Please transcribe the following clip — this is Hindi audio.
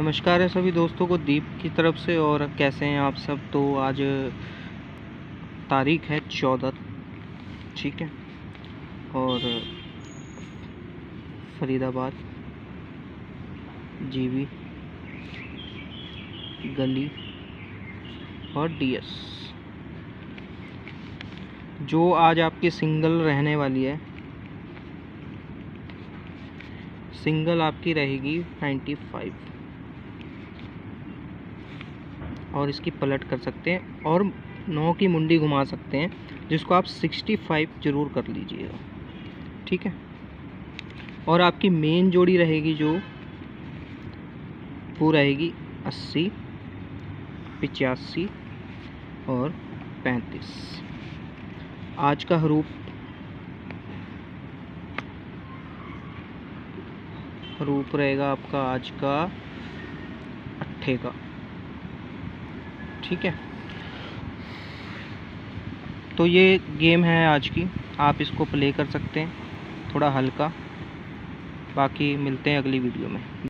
नमस्कार है सभी दोस्तों को दीप की तरफ़ से और कैसे हैं आप सब? तो आज तारीख है चौदह, ठीक है? और फरीदाबाद, जीवी, गली और डीएस। जो आज आपकी सिंगल रहने वाली है, सिंगल आपकी रहेगी 95 और इसकी पलट कर सकते हैं और नौ की मुंडी घुमा सकते हैं, जिसको आप 65 ज़रूर कर लीजिएगा। ठीक है? और आपकी मेन जोड़ी रहेगी जो, वो रहेगी 80 पिचासी और 35 आज का हरूप हरूप रहेगा आपका आज का अट्ठे का। ठीक है? तो ये गेम है आज की। आप इसको प्ले कर सकते हैं, थोड़ा हल्का। बाकी मिलते हैं अगली वीडियो में।